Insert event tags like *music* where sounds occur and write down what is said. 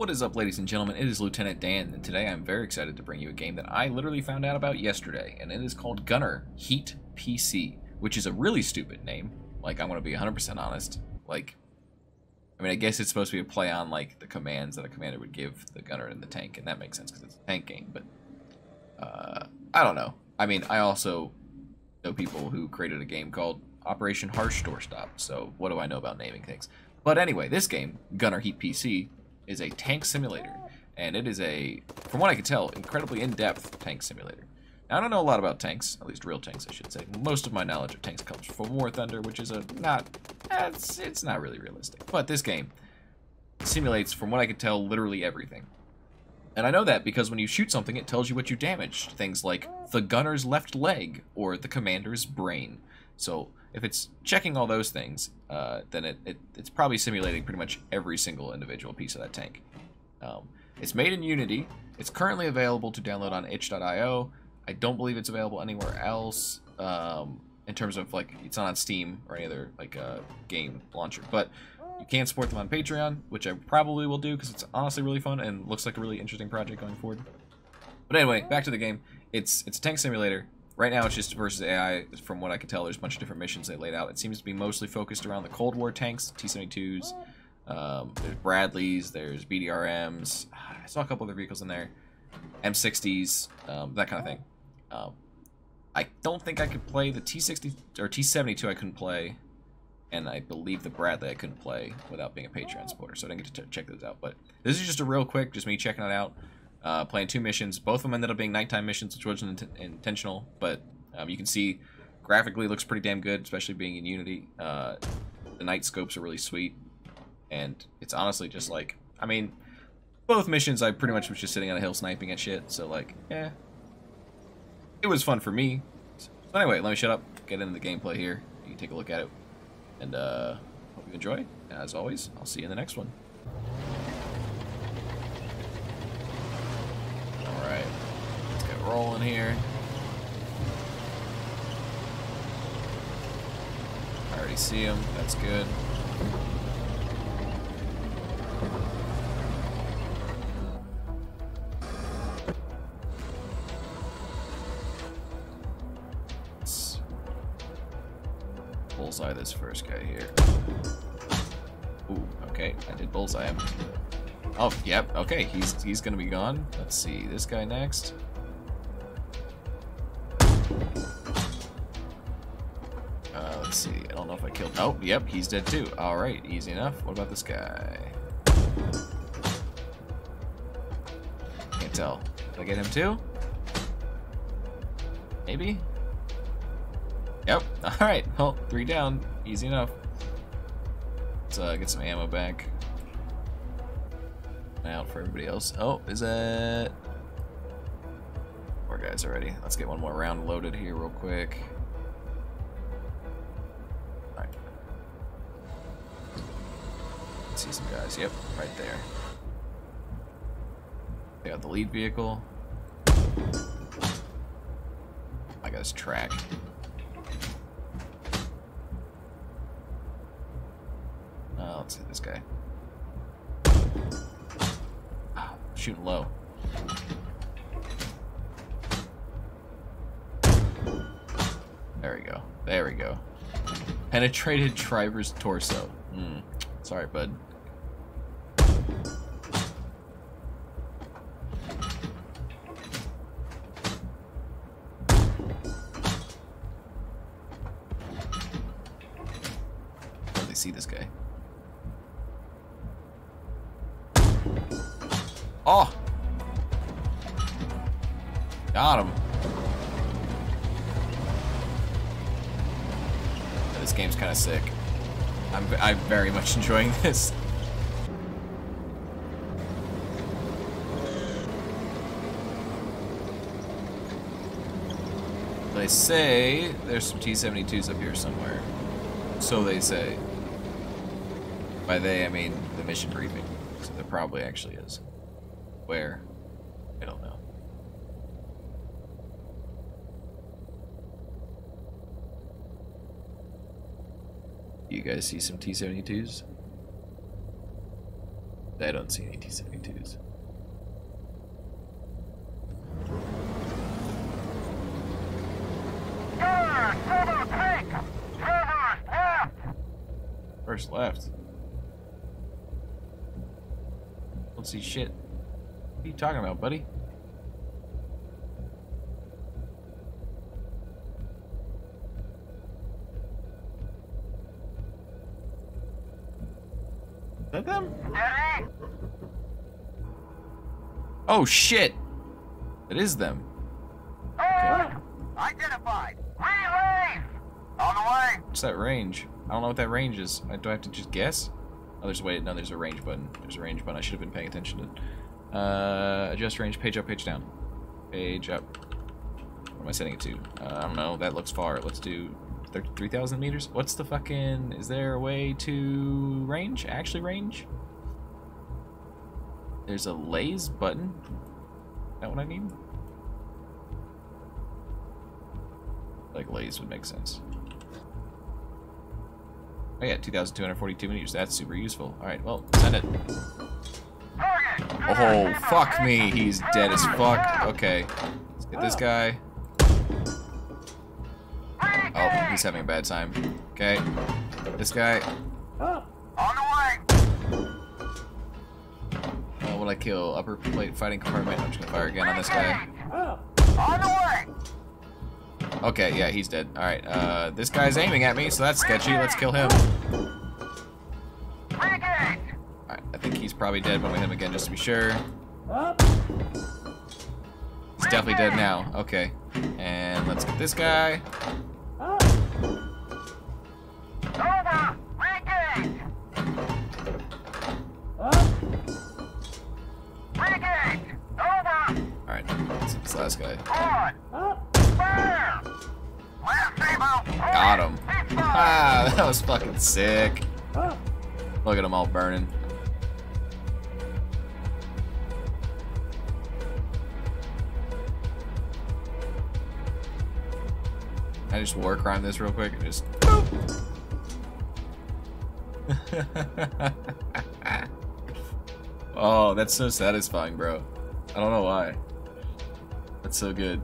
What is up, ladies and gentlemen? It is Lieutenant Dan, and today I'm very excited to bring you a game that I literally found out about yesterday, and it is called Gunner Heat PC, which is a really stupid name. Like, I'm to be 100% honest. Like, I mean, I guess it's supposed to be a play on, like, the commands that a commander would give the gunner in the tank, and that makes sense because it's a tank game, but, uh, I don't know. I mean, I also know people who created a game called Operation Harsh Doorstop, so what do I know about naming things? But anyway, this game, Gunner Heat PC, is a tank simulator, and it is a, from what I can tell, incredibly in-depth tank simulator. Now, I don't know a lot about tanks, at least real tanks, I should say. Most of my knowledge of tanks comes from War Thunder, which is a not, it's, it's not really realistic. But this game simulates, from what I can tell, literally everything. And I know that because when you shoot something, it tells you what you damaged. Things like the gunner's left leg or the commander's brain. So if it's checking all those things, uh, then it, it, it's probably simulating pretty much every single individual piece of that tank. Um, it's made in Unity. It's currently available to download on itch.io. I don't believe it's available anywhere else um, in terms of like it's not on Steam or any other like uh, game launcher. But you can support them on Patreon, which I probably will do because it's honestly really fun and looks like a really interesting project going forward. But anyway, back to the game. It's it's a tank simulator. Right now, it's just versus AI. From what I can tell, there's a bunch of different missions they laid out. It seems to be mostly focused around the Cold War tanks, T-72s. Um, there's Bradleys, there's BDRMs. *sighs* I saw a couple other vehicles in there. M60s, um, that kind of thing. Um, I don't think I could play the T-60 or T-72. I couldn't play, and I believe the Bradley I couldn't play without being a Patreon supporter. So I didn't get to check those out. But this is just a real quick, just me checking it out uh, playing two missions. Both of them ended up being nighttime missions, which wasn't int intentional, but um, you can see graphically looks pretty damn good, especially being in Unity. Uh, the night scopes are really sweet, and it's honestly just like, I mean, both missions I pretty much was just sitting on a hill sniping at shit, so like, yeah. It was fun for me. So anyway, let me shut up, get into the gameplay here. You can take a look at it, and uh, hope you enjoy. As always, I'll see you in the next one. Rolling here. I already see him. That's good. Bullseye this first guy here. Ooh, okay. I did bullseye him. Oh, yep. Okay, he's he's gonna be gone. Let's see. This guy next. If I killed. Oh, yep, he's dead too. All right, easy enough. What about this guy? Can't tell. Did I get him too? Maybe? Yep. *laughs* All right. Well, three down. Easy enough. Let's uh, get some ammo back. Out for everybody else. Oh, is that... Four guys already. Let's get one more round loaded here real quick. See some guys. Yep, right there. They got the lead vehicle. I got his track. Uh, let's hit this guy. Oh, shooting low. There we go. There we go. Penetrated driver's torso. Hmm. Sorry, bud. See this guy. Oh! Got him. This game's kind of sick. I'm, I'm very much *laughs* enjoying this. They say there's some T-72s up here somewhere. So they say. By they, I mean the mission briefing. So there probably actually is. Where? I don't know. You guys see some T-72s? I don't see any T-72s. First left. Don't see shit. What are you talking about, buddy? Is that them? Oh shit! It is them. Okay. Identified. Relay. On the way. What's that range? I don't know what that range is. I, do I have to just guess? Oh, there's wait. No, there's a range button. There's a range button. I should have been paying attention to. Uh, adjust range. Page up. Page down. Page up. What am I setting it to? Uh, I don't know. That looks far. Let's do 3,000 meters. What's the fucking? Is there a way to range? Actually range? There's a lase button. Is that what I need? Like lase would make sense. Oh yeah, 2,242 meters. That's super useful. Alright, well, send it. Oh, fuck me. He's dead as fuck. Okay. Let's get this guy. Oh, he's having a bad time. Okay. This guy. On the way. Oh, will I kill? Upper plate fighting compartment. I'm just gonna fire again on this guy. On the way. Okay, yeah, he's dead. Alright, uh, this guy's aiming at me, so that's sketchy. Let's kill him. Alright, I think he's probably dead, but we hit him again just to be sure. He's definitely dead now. Okay. And let's get this guy. Alright, let's get this last guy. Got him. Ah, *laughs* that was fucking sick. Look at them all burning. I just war crime this real quick and just. *laughs* oh, that's so satisfying, bro. I don't know why. That's so good.